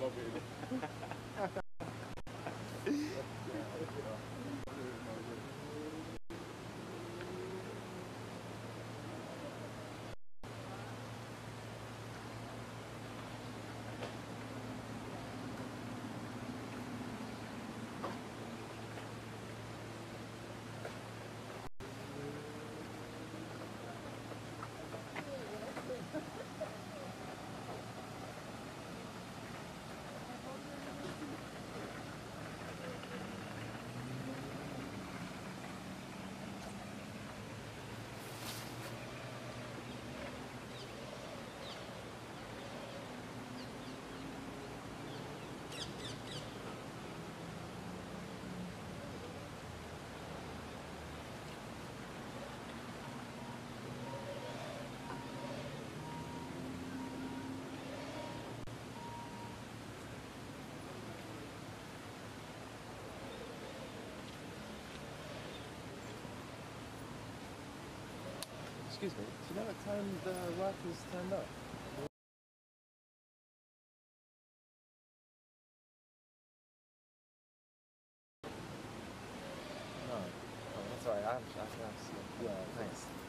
now, baby. Excuse me, do you know what time the workers turned up? No. Oh, that's alright. I have, I have, I have, yeah, thanks.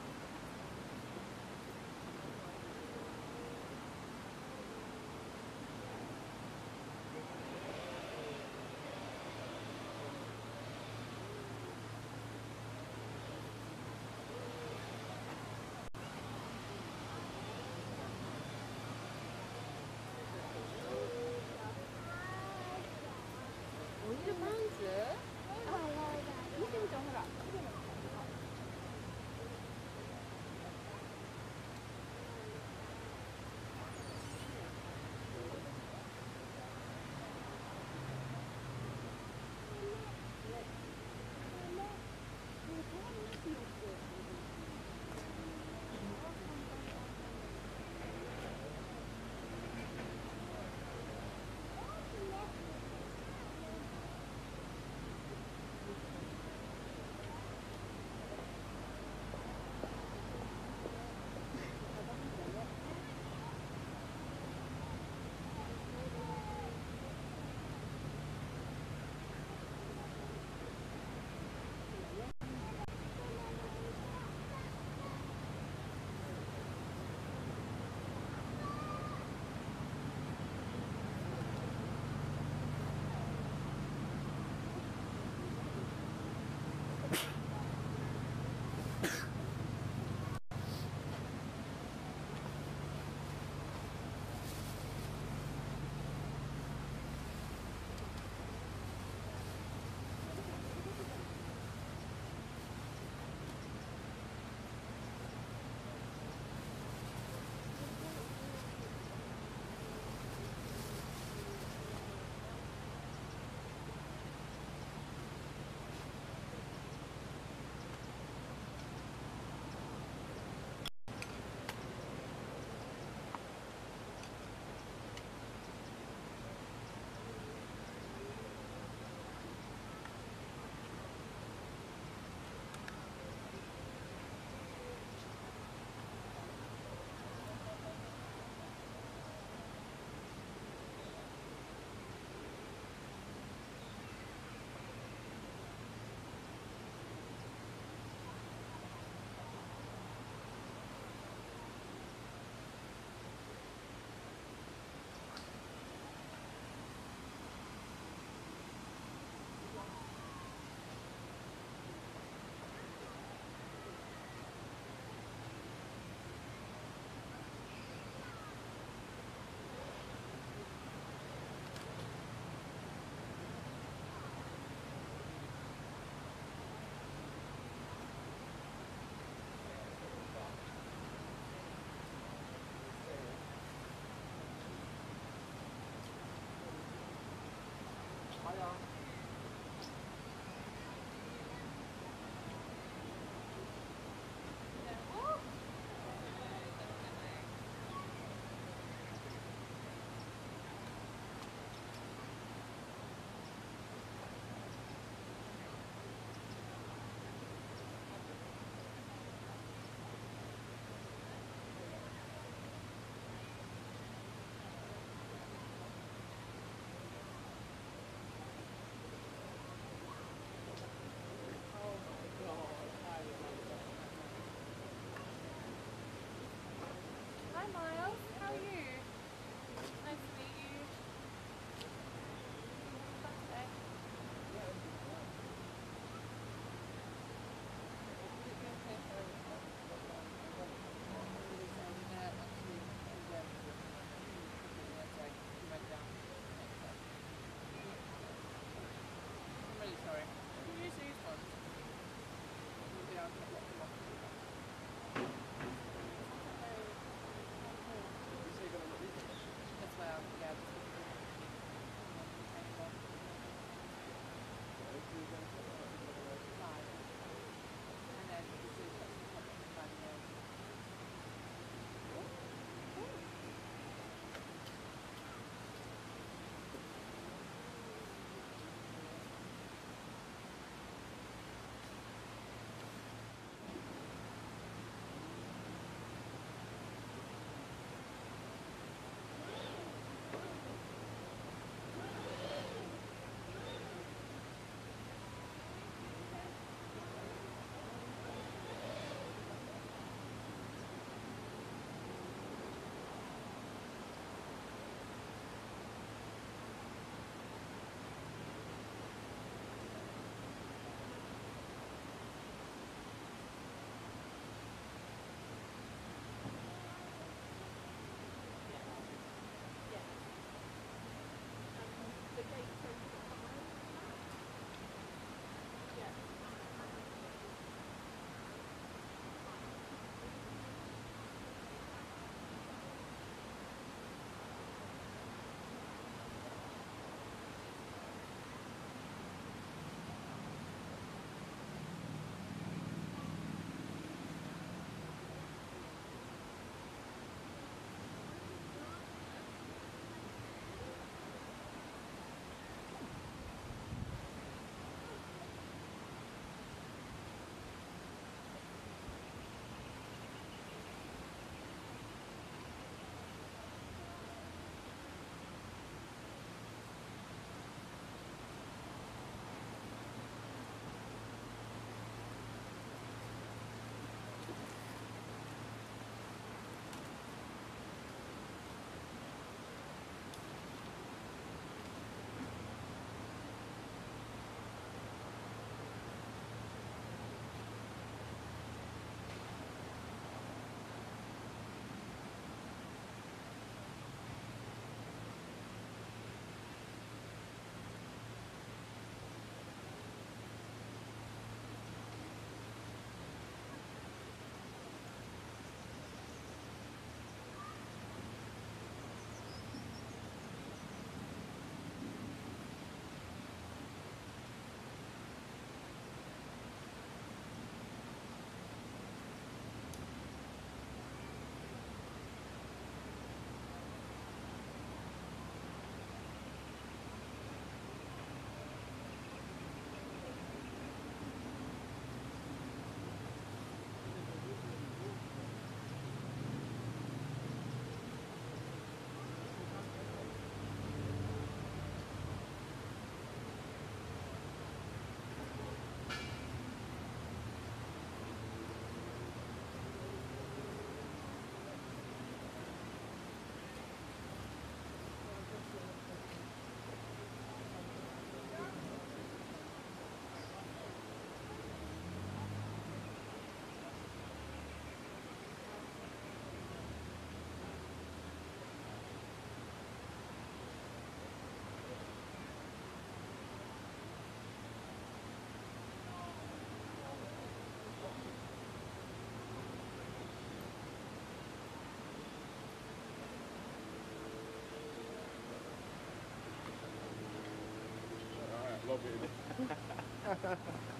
Va bene.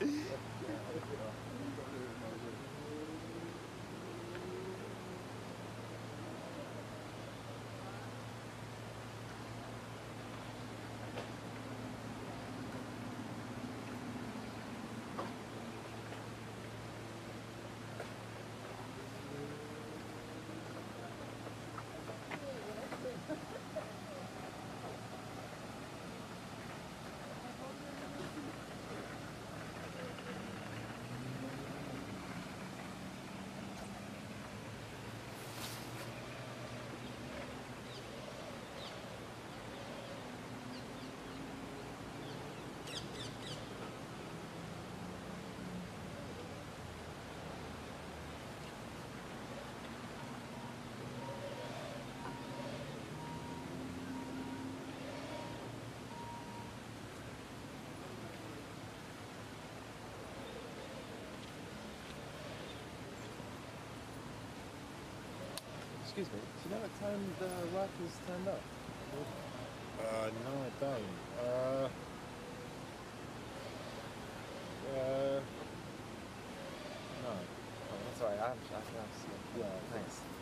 Excuse me, do you know what time the Rikers turned up? Uh, no, I don't. Uh, uh, no. Oh, that's all right. I'm, I think I'm Yeah, Thanks.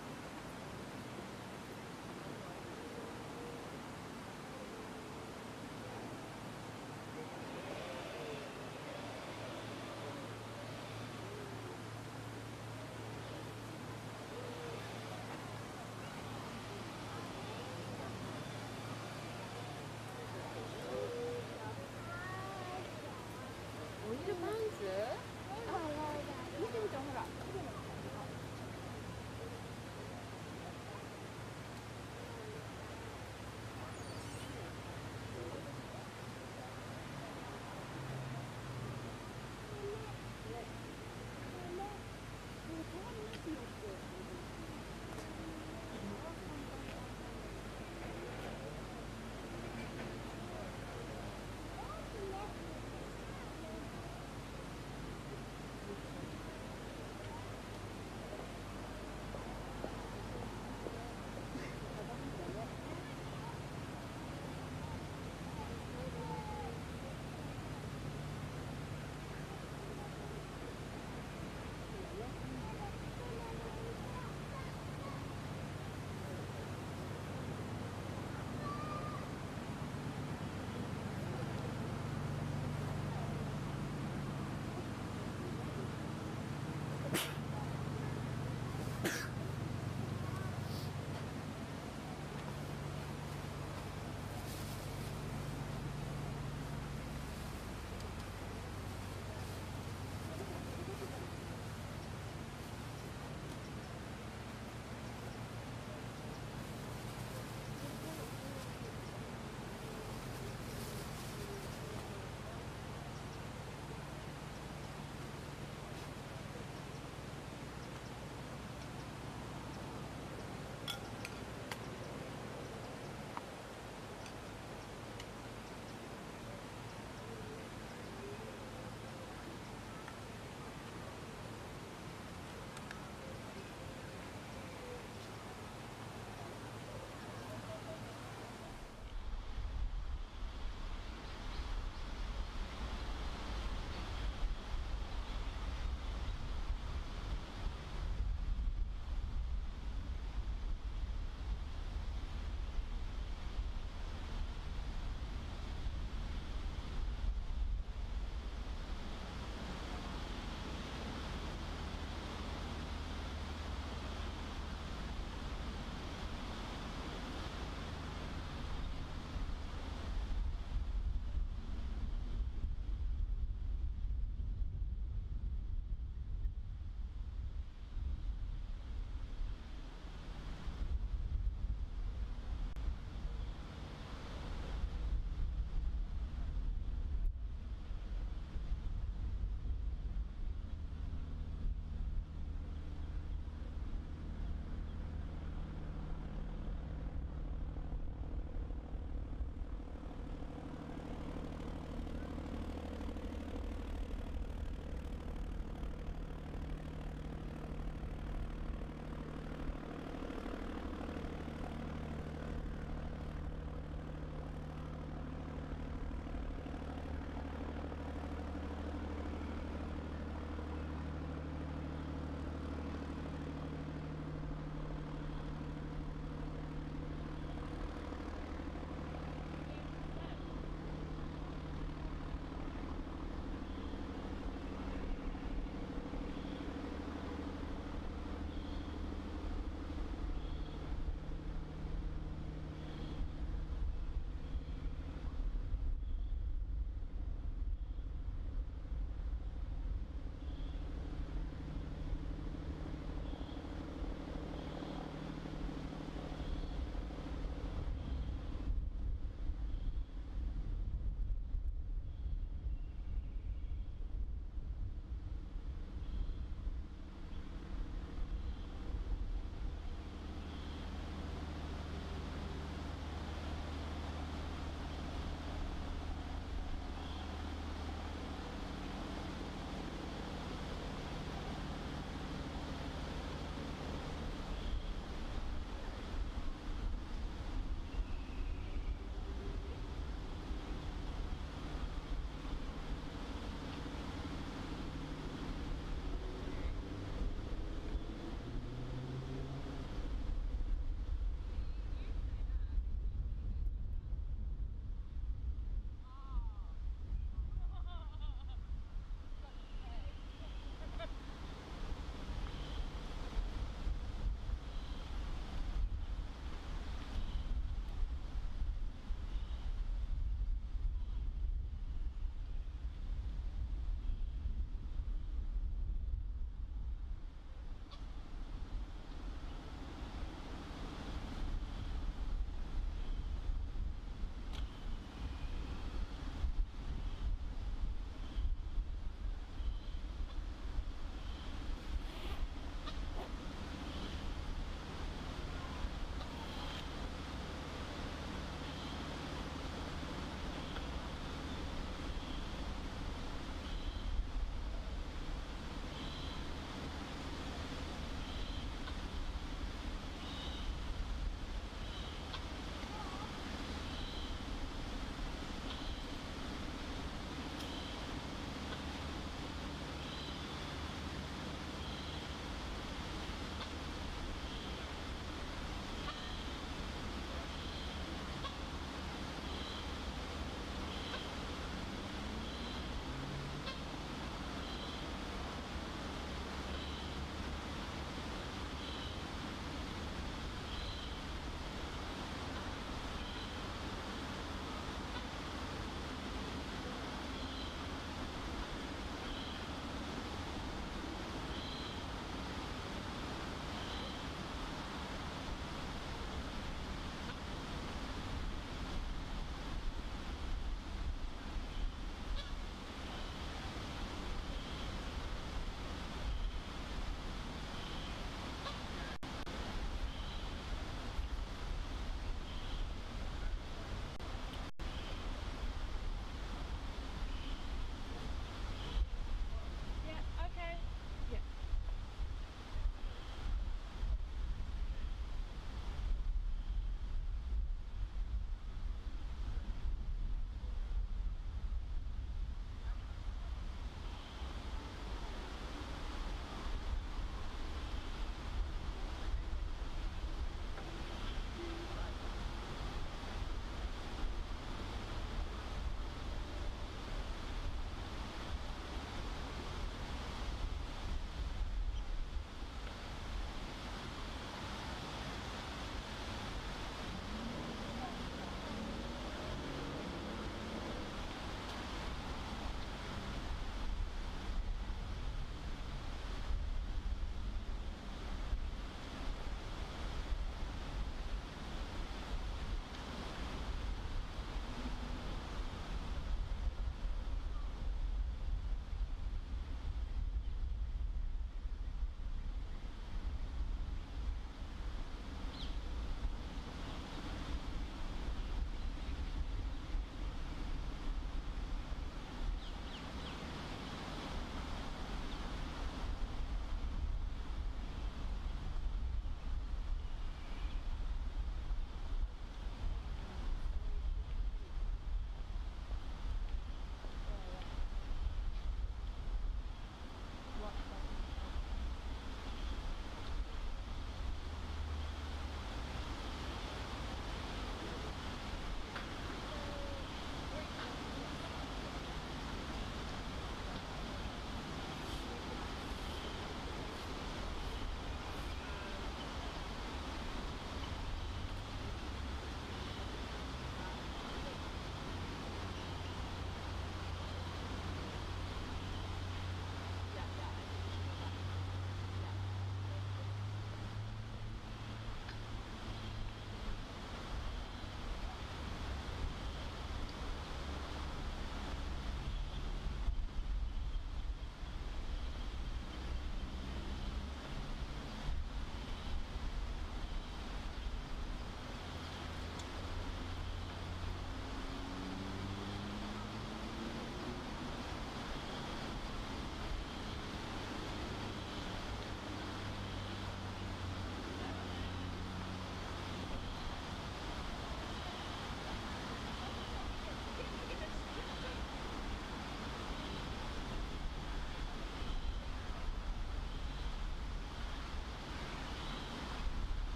네.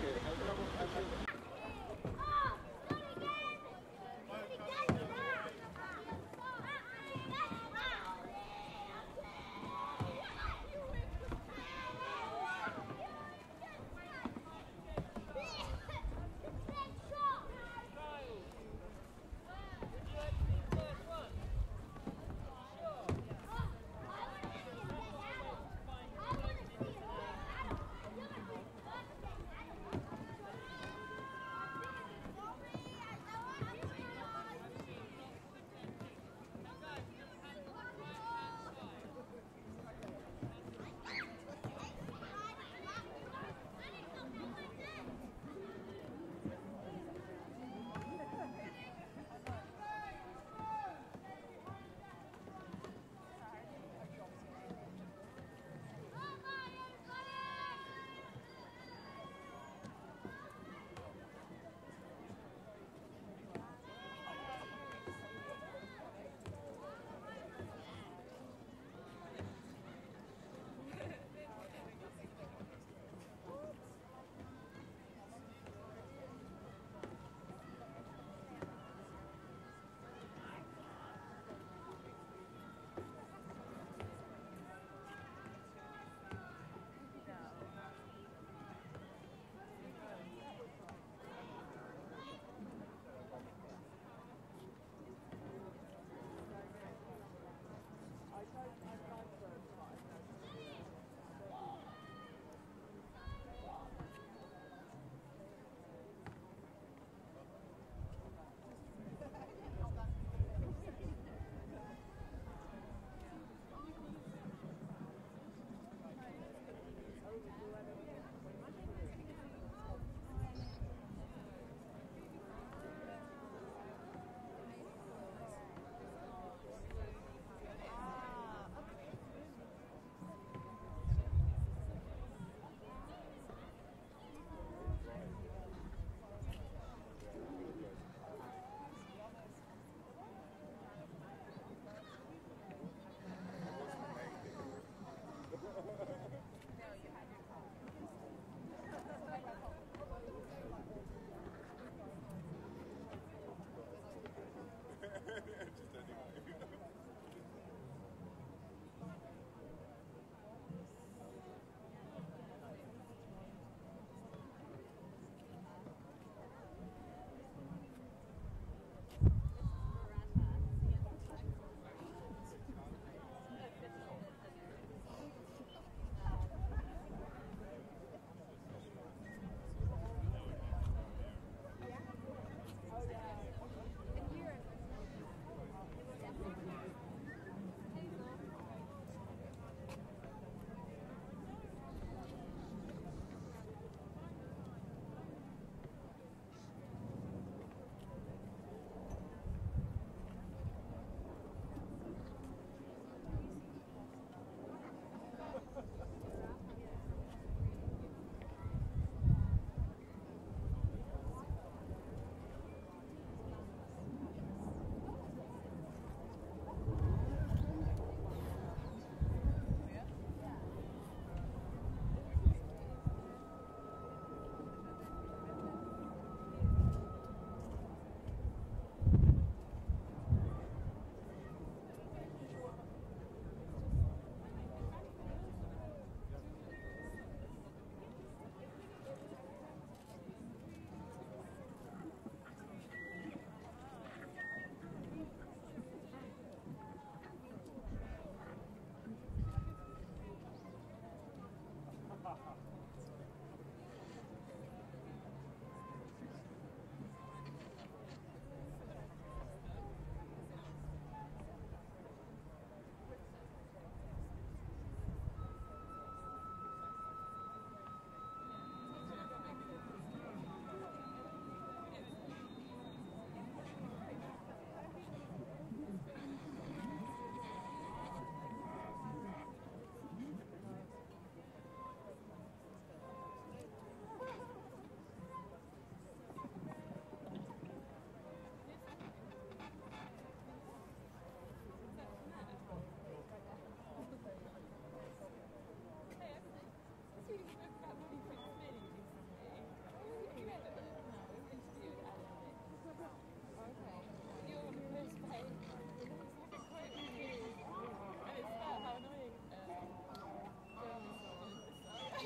Okay.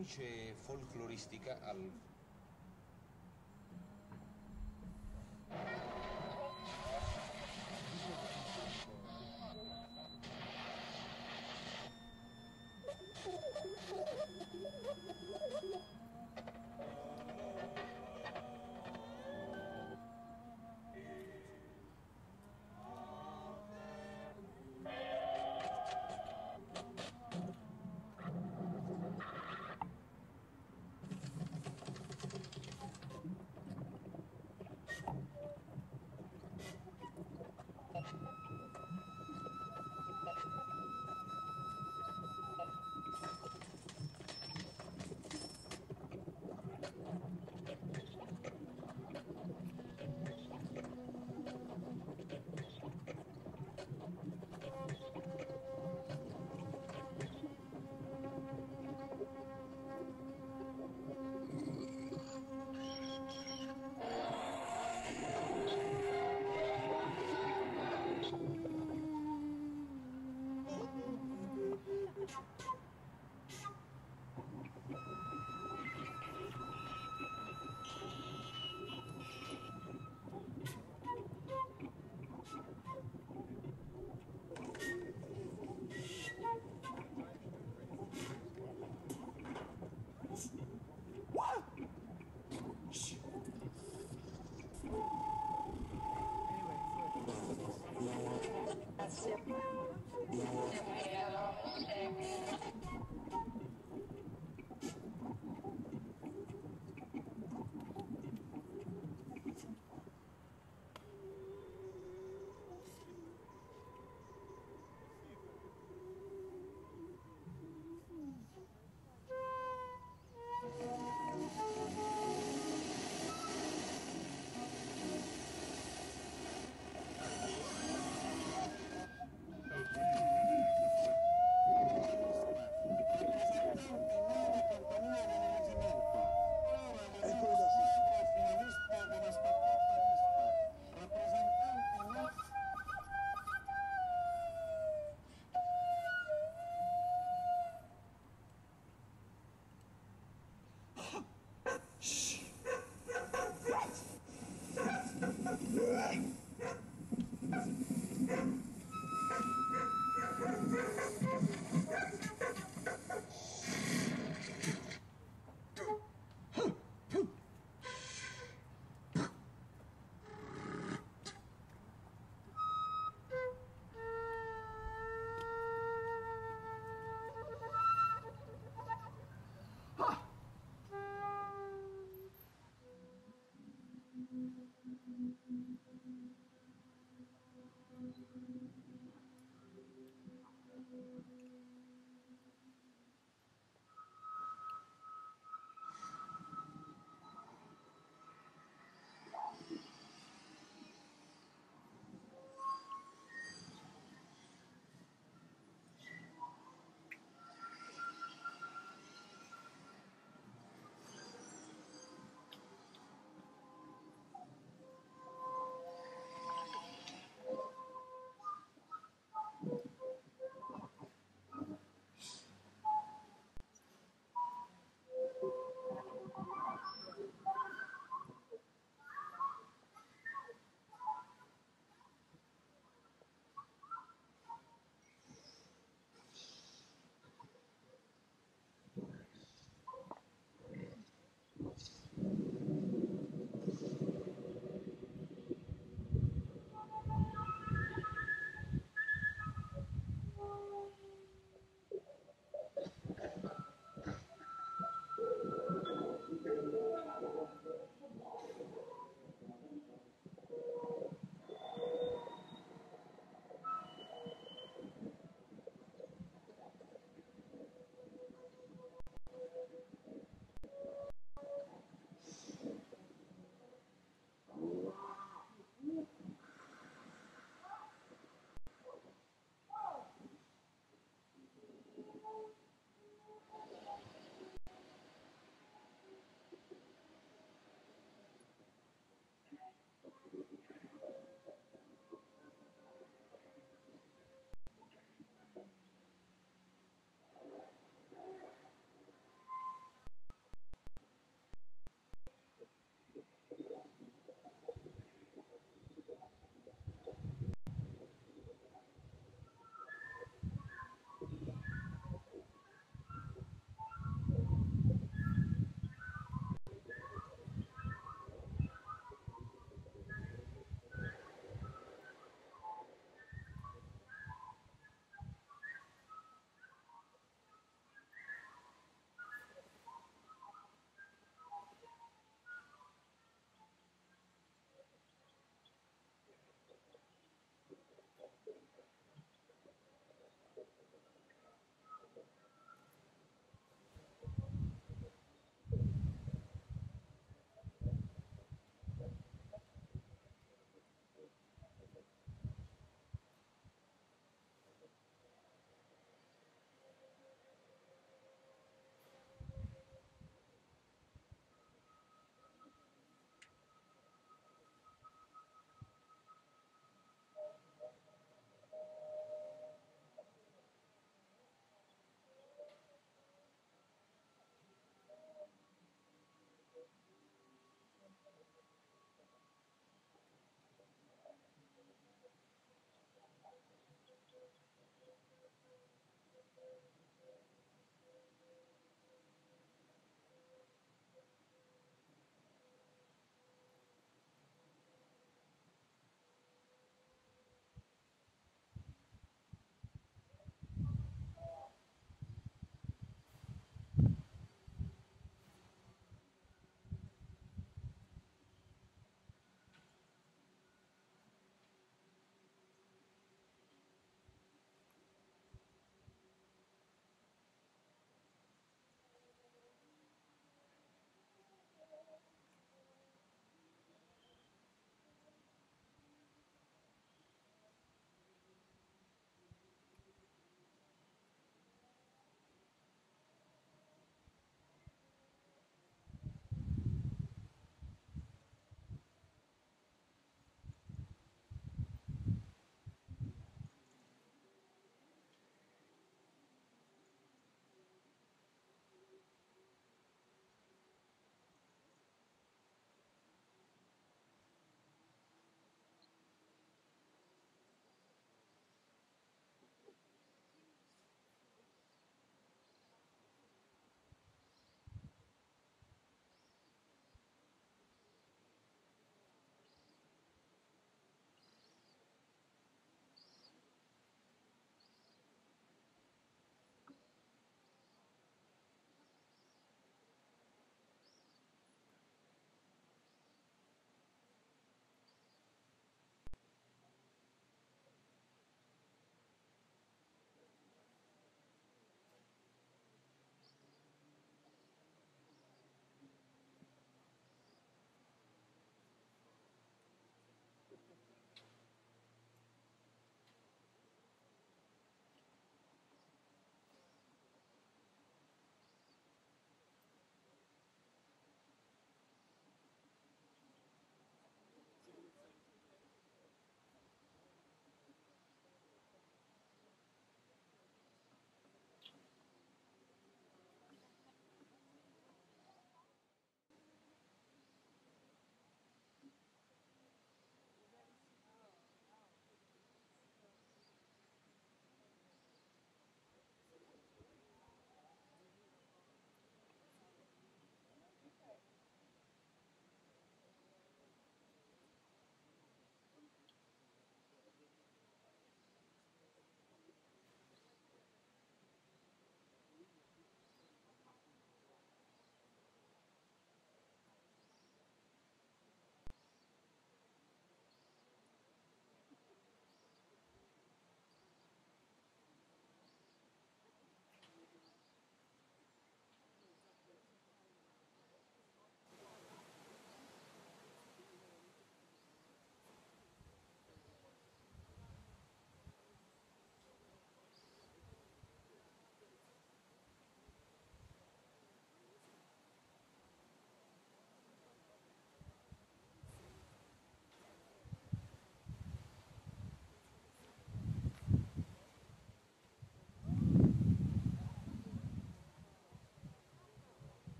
Luce folcloristica al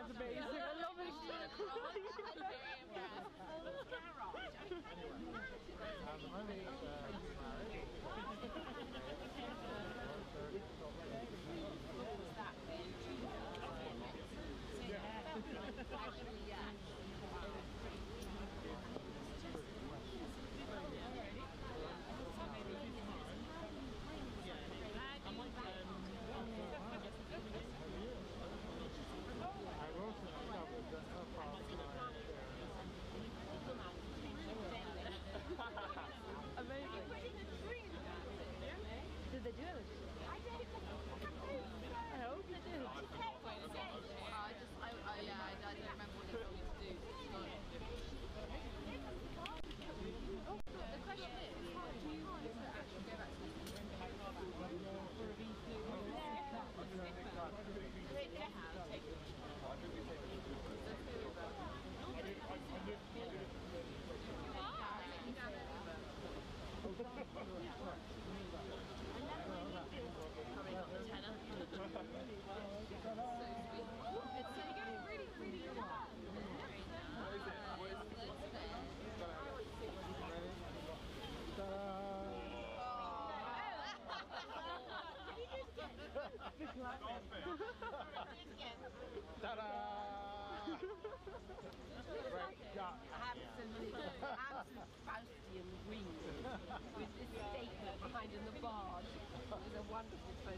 That's amazing. I love it. yeah. Wonderful.